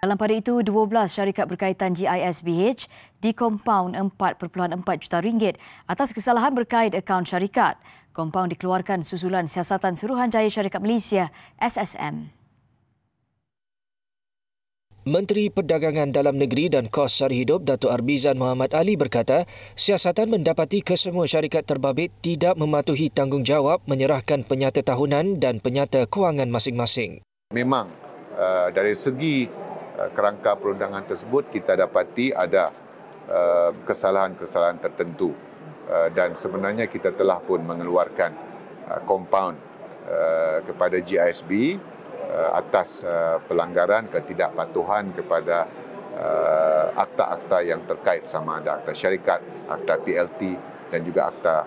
Dalam pada itu, 12 syarikat berkaitan GISBH dikompaun 4.4 juta ringgit atas kesalahan berkait akaun syarikat. Kompaun dikeluarkan susulan siasatan Suruhanjaya Syarikat Malaysia SSM. Menteri Perdagangan Dalam Negeri dan Kos Sari Hidup Datuk Arbizan Muhammad Ali berkata, siasatan mendapati kesemua syarikat terbabit tidak mematuhi tanggungjawab menyerahkan penyata tahunan dan penyata kewangan masing-masing. Memang uh, dari segi kerangka perundangan tersebut kita dapati ada uh, kesalahan-kesalahan tertentu uh, dan sebenarnya kita telah pun mengeluarkan compound kepada GISB atas pelanggaran ketidakpatuhan kepada akta-akta yang terkait sama ada akta syarikat, akta PLT dan juga akta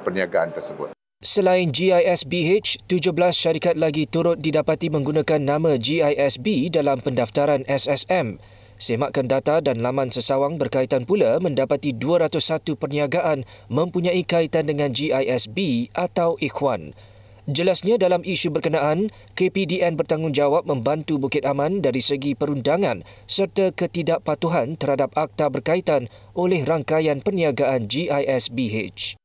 perniagaan tersebut. Selain GISBH, 17 syarikat lagi turut didapati menggunakan nama GISB dalam pendaftaran SSM. Semakkan data dan laman sesawang berkaitan pula mendapati 201 perniagaan mempunyai kaitan dengan GISB atau Ikhwan. Jelasnya dalam isu berkenaan, KPDN bertanggungjawab membantu Bukit Aman dari segi perundangan serta ketidakpatuhan terhadap akta berkaitan oleh rangkaian perniagaan GISBH.